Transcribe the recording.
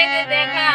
বেদ দেখা